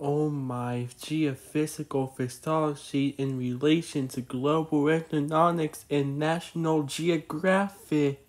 On my, geophysical physiology in relation to global economics and National Geographic.